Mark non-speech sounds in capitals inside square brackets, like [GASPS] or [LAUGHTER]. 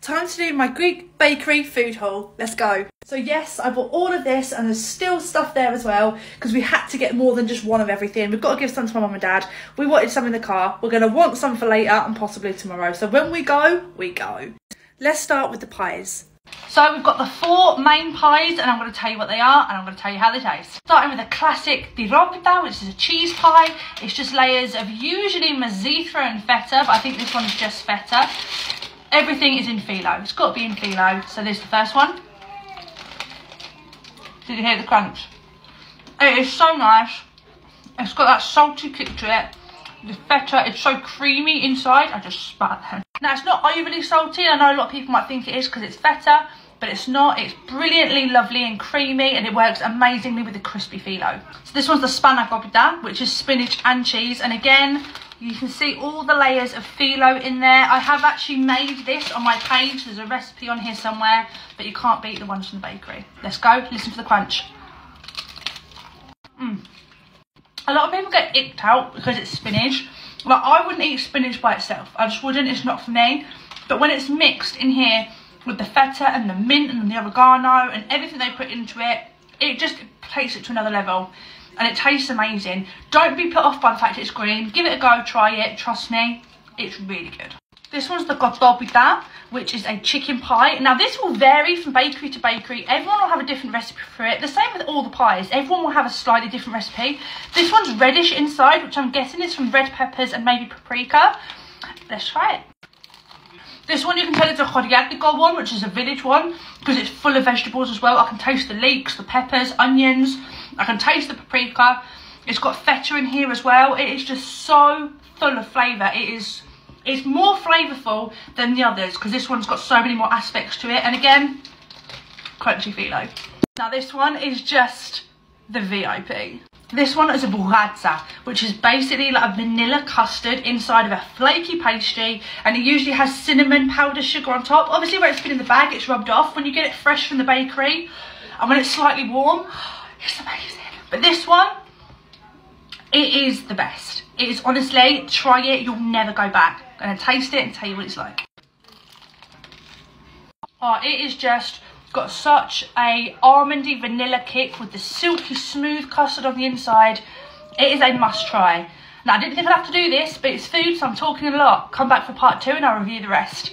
time to do my Greek bakery food haul. Let's go. So yes, I bought all of this and there's still stuff there as well because we had to get more than just one of everything. We've got to give some to my mum and dad. We wanted some in the car. We're going to want some for later and possibly tomorrow. So when we go, we go. Let's start with the pies. So we've got the four main pies and I'm going to tell you what they are and I'm going to tell you how they taste. Starting with the classic tiropita, which is a cheese pie. It's just layers of usually mazithra and feta, but I think this one's just feta. Everything is in phyllo. It's got to be in phyllo. So this is the first one. Did you hear the crunch? It is so nice. It's got that salty kick to it. The feta it's so creamy inside. I just spat them. Now, it's not overly salty. I know a lot of people might think it is because it's feta, but it's not. It's brilliantly lovely and creamy, and it works amazingly with the crispy phyllo. So this one's the spanakopita, which is spinach and cheese. And again, you can see all the layers of phyllo in there. I have actually made this on my page. There's a recipe on here somewhere, but you can't beat the ones from the bakery. Let's go. Listen for the crunch. Mm. A lot of people get icked out because it's spinach. Like, I wouldn't eat spinach by itself. I just wouldn't. It's not for me. But when it's mixed in here with the feta and the mint and the oregano and everything they put into it, it just takes it to another level. And it tastes amazing. Don't be put off by the fact it's green. Give it a go. Try it. Trust me. It's really good. This one's the kotopita, which is a chicken pie. Now, this will vary from bakery to bakery. Everyone will have a different recipe for it. The same with all the pies. Everyone will have a slightly different recipe. This one's reddish inside, which I'm guessing is from red peppers and maybe paprika. Let's try it. This one you can tell it's a Choriatica one, which is a village one, because it's full of vegetables as well. I can taste the leeks, the peppers, onions. I can taste the paprika. It's got feta in here as well. It is just so full of flavour. It is it's more flavourful than the others because this one's got so many more aspects to it. And again, crunchy phyllo. Now this one is just the VIP. This one is a bougatsa, which is basically like a vanilla custard inside of a flaky pastry, and it usually has cinnamon powder sugar on top. Obviously, when it's been in the bag, it's rubbed off. When you get it fresh from the bakery, and when it's slightly warm, [GASPS] it's amazing. But this one, it is the best. It is honestly, try it, you'll never go back. I'm gonna taste it and tell you what it's like. Oh, it is just got such a almondy vanilla kick with the silky smooth custard on the inside. It is a must try. Now, I didn't think I'd have to do this, but it's food, so I'm talking a lot. Come back for part two and I'll review the rest.